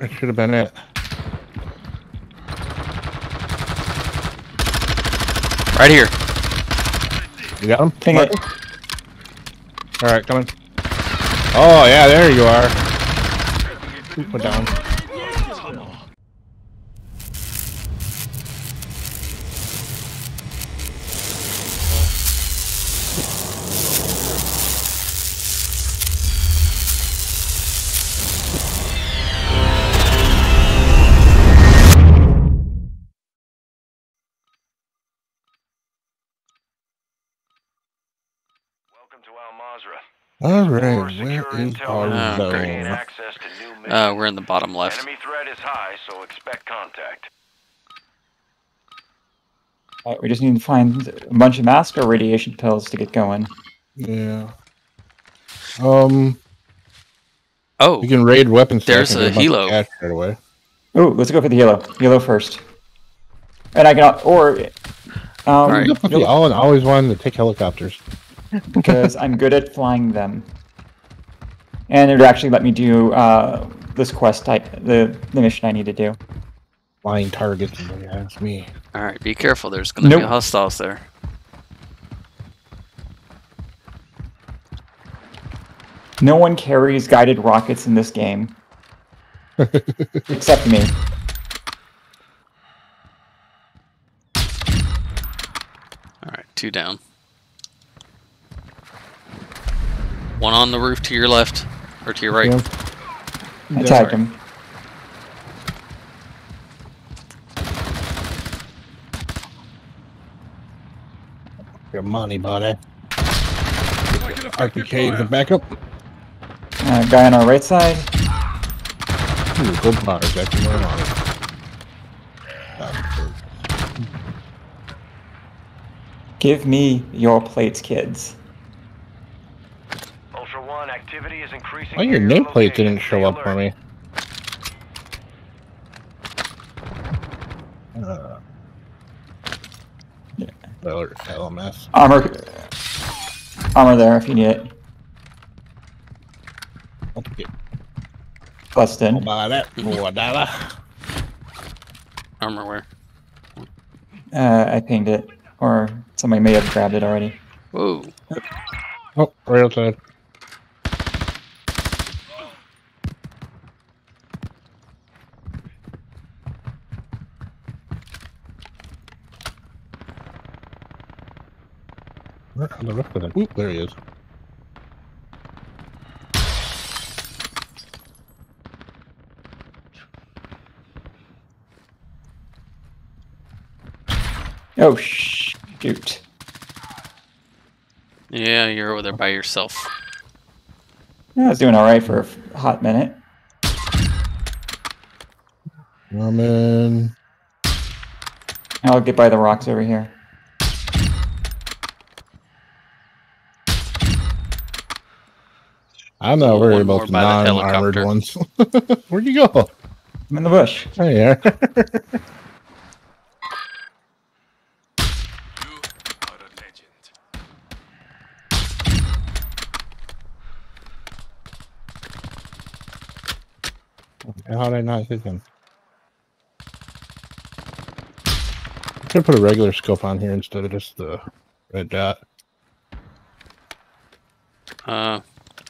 That should have been it. Right here. You got him? Ping it. All right, coming. Oh yeah, there you are. Put down. All More right, where secure is intel our Oh, to great. gain zone? access to new missions. Uh, we're in the bottom left. Enemy threat is high, so expect contact. All right, we just need to find a bunch of mask or radiation pills to get going. Yeah. Um, Oh, you can raid weapons. There's a get helo. Right away. Oh, let's go for the helo. Helo first. And I can or um Alright. What's up with the Allen always wanting to take helicopters. Because I'm good at flying them. And it would actually let me do uh, this quest type, the, the mission I need to do. Flying targets. if you ask me. all right. Be careful. There's gonna be hostiles there. No one carries guided rockets in this game. Except me. All right, two down. One on the roof to your left, or to your right. Yeah. I tagged him. Your money, buddy. RPK the backup. Uh, guy on our right side. Ooh, gold bars. Actually, more money. Give me your plates, kids. Ultra One, activity is increasing. Why your nameplate didn't show up for me? Uh, well, LMS. Armor, armor there if you need it. I'll take it. Busted. I'll buy that for a dollar. Armor where? Uh, I pinged it, or somebody may have grabbed it already. Whoa. Oh, right outside. Where on the rest of it? Oop, there he is. Oh shoot! Yeah, you're over there by yourself. Yeah, I was doing all right for a hot minute. Norman. I'll get by the rocks over here. I'm not One worried more about the non-armored helicopter. ones. Where'd you go? I'm in the bush. There you are. How did I not hit him? Could put a regular scope on here instead of just the red dot. Uh,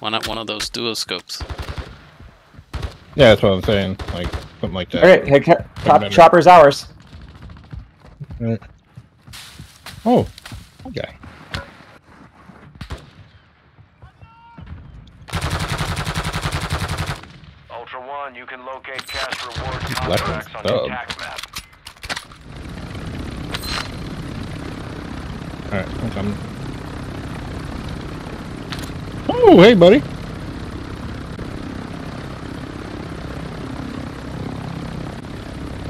why not one of those duoscopes? Yeah, that's what I'm saying. Like something like that. Okay, hey, ca- chop, chopper's ours. Right. Oh, okay. Ultra One, you can locate cash rewards Left contracts on one's the dub. attack map. All right, I'm coming. Oh, hey, buddy.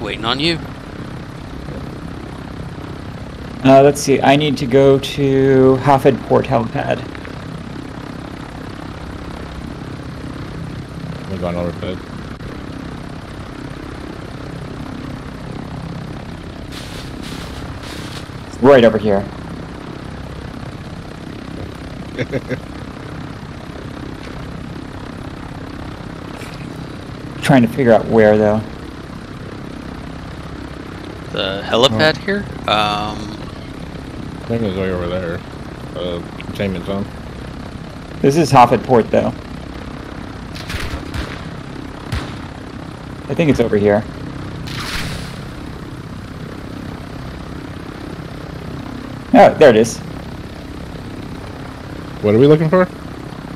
Waiting on you. Uh, let's see. I need to go to Hafid Port helipad. We're going over to Right over here. trying to figure out where though. The helipad here? Um, I think it's way over there. Uh, containment zone. This is Hafid Port though. I think it's over here. Oh, there it is. What are we looking for?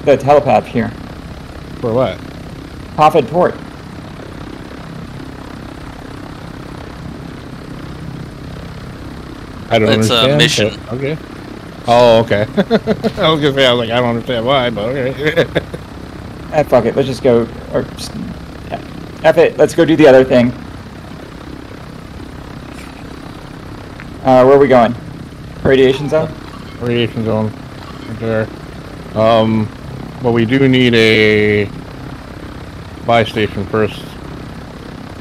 The helipad here. For what? Hafid Port. I don't It's a understand. mission. but okay. Oh, okay. I was gonna say I was like I don't understand why, but okay. Ah, fuck it. Let's just go. Or just, yeah. F it. Let's go do the other thing. Uh, where are we going? Radiation zone. Radiation zone. Right there. Um, but we do need a buy station first.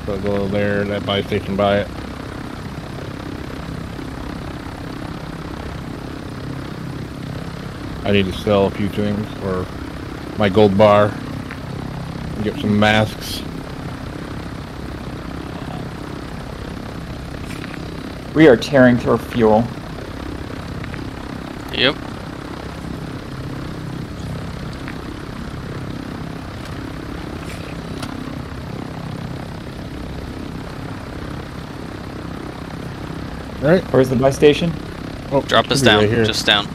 So go there, that buy station, buy it. I need to sell a few things for my gold bar. Get some masks. We are tearing through fuel. yep. All right. Where's the buy station? Oh, Drop us should be right down. here. Just down.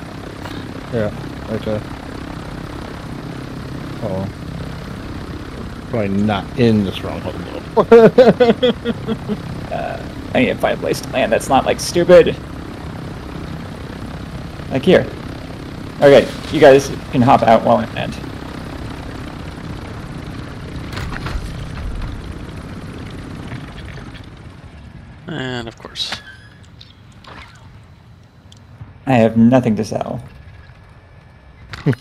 Yeah, right there. Oh. Probably not in the stronghold though. Uh, I need to find a place to land that's not like stupid. Like here. Okay, you guys can hop out while I land. And of course. I have nothing to sell.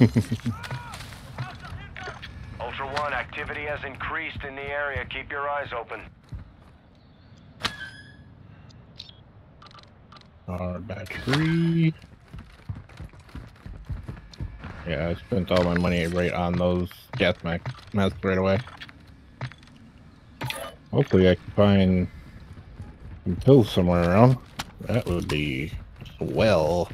Ultra One, activity has increased in the area. Keep your eyes open. Our battery. Yeah, I spent all my money right on those gas ma- masks right away. Hopefully I can find some pills somewhere around. That would be swell.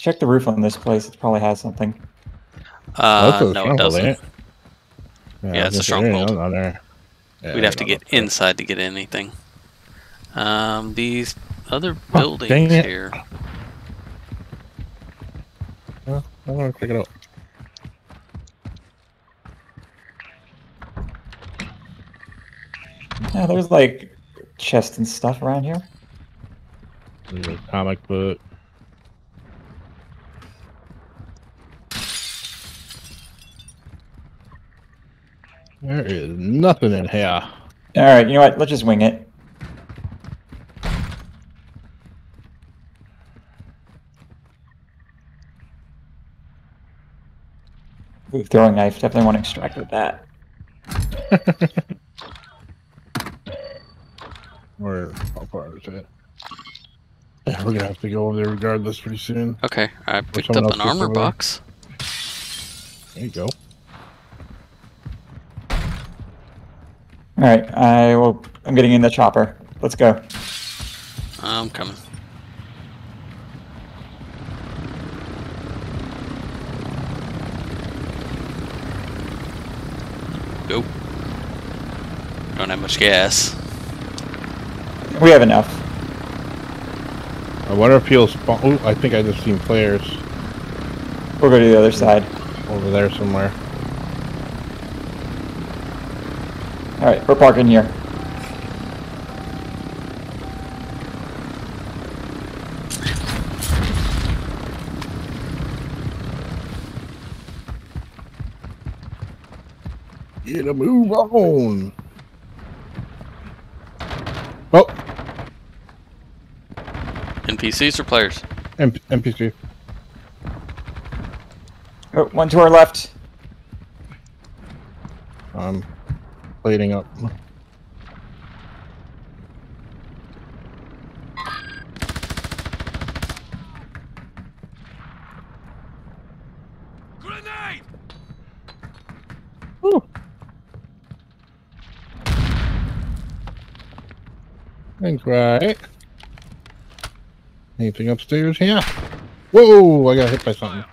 Check the roof on this place. It probably has something. Uh, That's no, it doesn't. ain't it? Yeah, I it's a was gonna say, there ain't stronghold. nothing on there. Yeah, We'd have to get inside to get anything. Um, these other Oh, buildings dang it. here. Well, I want to check it out. Yeah, there's like chests and stuff around here. There's a comic book. There is nothing in here. All right, you know what? Let's just wing it. Ooh, throwing knife. Definitely want to extract with that. Where how far is it? Yeah, we're gonna have to go over there regardless pretty soon. Okay, I picked up an armor box. There you go. All right, I will. I'm getting in the chopper. Let's go. I'm coming. Go. Don't have much gas. We have enough. I wonder if he'll spawn. Ooh, I think I just seen players We'll go to the other side. over there somewhere. All right, we're parking here. Get a move on. Oh, NPCs or players? M- NPC. Oh, one to our left. I'm plating up. Grenade! Ooh. Thanks, right. Anything upstairs here? Whoa! I got hit by something.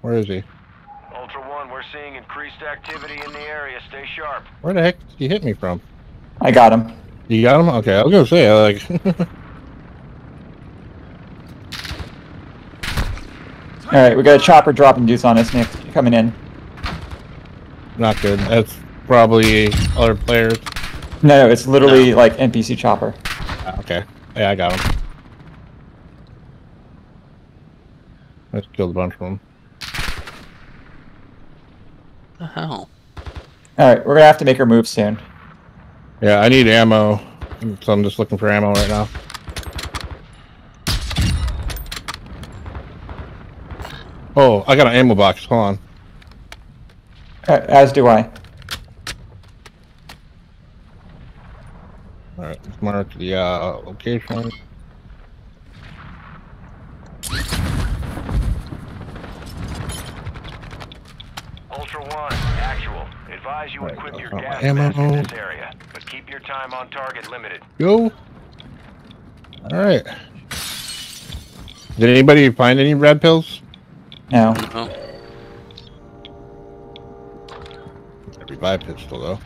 Where is he? Increased activity in the area. Stay sharp. Where the heck did he hit me from? I got him. You got him? Okay, I was gonna say like. All right, we got a chopper dropping juice on us, Nick. Coming in. Not good. That's probably other players. No, no, it's literally like NPC chopper. Ah, Okay. Yeah, I got him. Let's kill a bunch of them. The hell? All right, we're gonna have to make our move soon. Yeah, I need ammo, so I'm just looking for ammo right now. Oh, I got an ammo box. Hold on. Uh, as do I. All right, let's mark the uh, location. Ultra One, actual. Advise you Right, equip your uh, gas ammo. mask in this area, but keep your time on target limited. Go. All right. Did anybody find any red pills? No. Oh, Revive pistol though.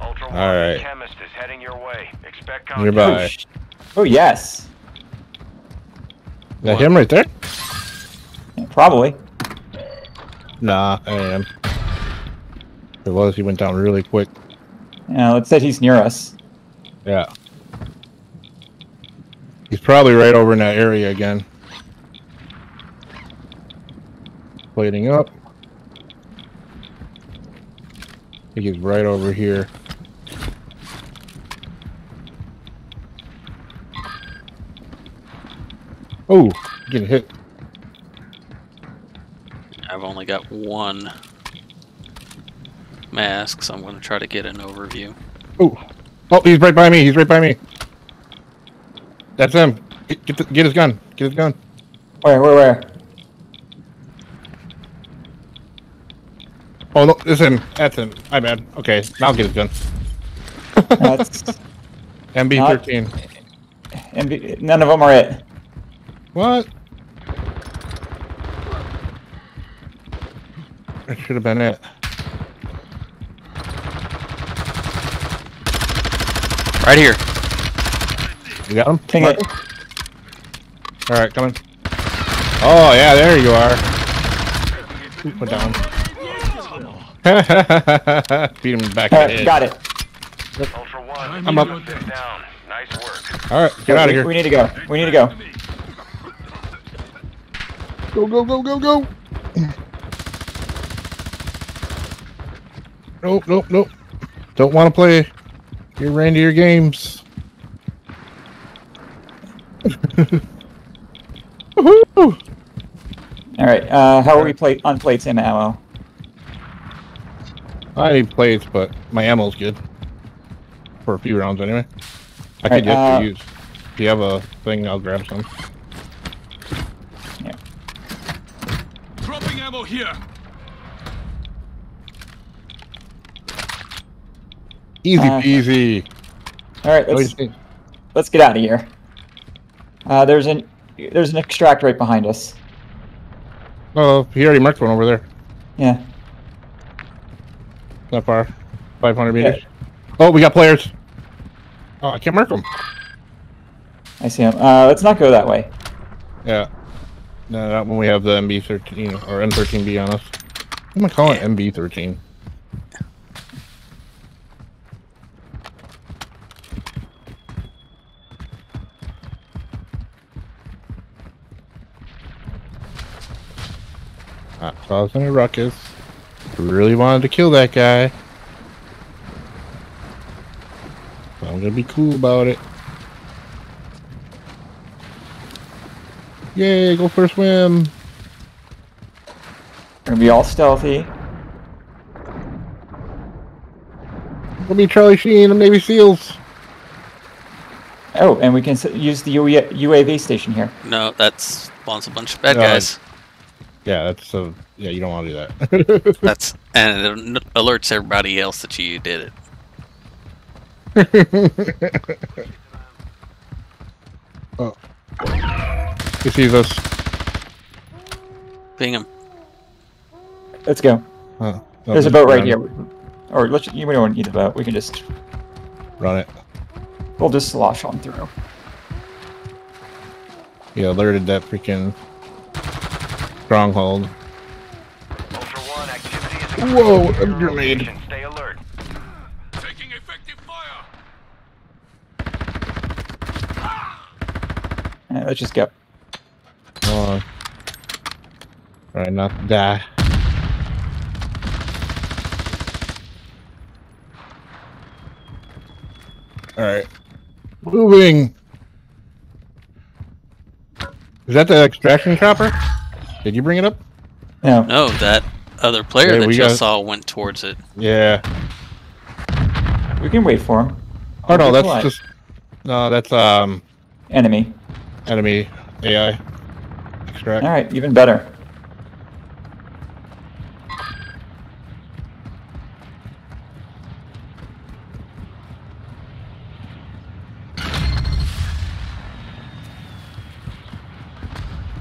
Ultra All right. chemist is heading your way. Expect contact. Nearby. Oh, oh yes. Is that him right there? Yeah, probably. Nah, I am. It was, he went down really quick. Yeah, let's say he's near us. Yeah. He's probably right over in that area again. Plating up. I think he's right over here. Oh, getting hit. I've only got one mask, so I'm going to try to get an overview. Oh, oh, he's right by me. He's right by me. That's him. Get, get, the, get his gun. Get his gun. Where, where, where? Oh no, it's him. That's him. My bad. Okay, now get his gun. That's MB13. MV- none of them are it. What? That should have been it. Right here. You got him? Ping it. All right, coming. Oh yeah, there you are. Ooh, Put down. Beat him back All in the got it. One, I'm up. Nice work. All right, get out of here. We need to go. We need to go. Go, go, go, go, go. Nope, nope, nope. Don't want to play your reindeer games. All right. Uh, how are we plate on plates and ammo? I need plates, but my ammo's good. For a few rounds anyway. I Alright, could just uh, use. If you have a thing, I'll grab some. Yeah. Dropping ammo here. Easy Uh, peasy. All right. What Let's let's get out of here. Uh, there's an there's an extract right behind us. Oh, he already marked one over there. Yeah. Not far. 500 meters. Oh, we got players. Oh, I can't mark them. I see him. Uh, let's not go that way. Yeah. No, not when we have the MB13 or M13B on us. I'm gonna call it MB13. Causing a ruckus. Really wanted to kill that guy. So I'm gonna be cool about it. Yay, go for a swim. Gonna be all stealthy. We'll be Charlie Sheen and Navy SEALs. Oh, and we can use the UE UAV station here. No, that spawns a bunch of bad guys. Yeah, that's so. Yeah, you don't want to do that. That's and it alerts everybody else that you did it. oh. He sees us. Ping him. Let's go. Huh. Oh, There's a boat right run- here. Or let's. You don't need the boat. We can just. Run it. We'll just slosh on through. He alerted that freaking stronghold. One, Whoa, increasing a near your grenade. location. Stay alert. Taking effective fire. Alright, let's just go. Come on. Oh. Try not die. Alright. Moving! Is that the extraction chopper? Did you bring it up? No. No, that other player Okay, that we you got- saw went towards it. Yeah. We can wait for him. Oh no, that's just no, that's um enemy. enemy AI extract. All right, even better.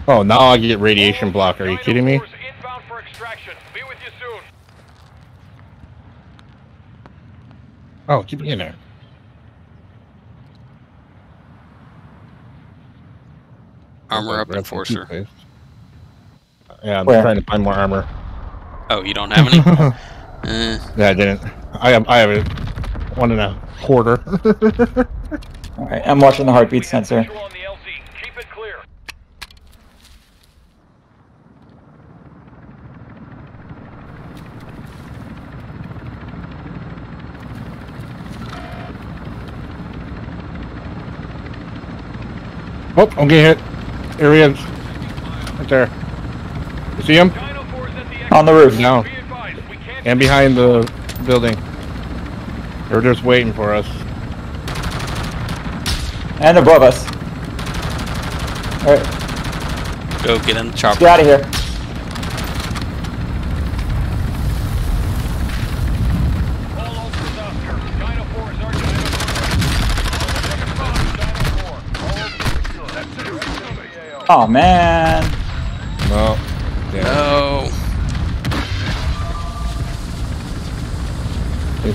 Oh, now I get radiation block. Are you kidding me? Force inbound for extraction. Be with you soon. Oh, keep me in there. Armor up Grab some enforcer. Yeah, I'm Where? trying to find more armor. Oh, you don't have any? eh, Yeah, I didn't. I have I have it one and a quarter. All right, I'm watching the heartbeat sensor. Visual on the LZ. Keep it clear. Oh, I'm getting hit. Here he is. Right there. You see him? Dino 4 is at the exit. On the roof. No. Be advised, we can't And behind the building. They're just waiting for us. And above us. All right, go get in the let's chopper. get out of here. All ultras Oscar. Dino 4 is our Dino 4. Take a spot, Dino 4. All ultras secure. That's it. Reach Oh man. No. Yeah. No.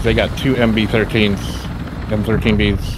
They got two MB13s. M13Bs.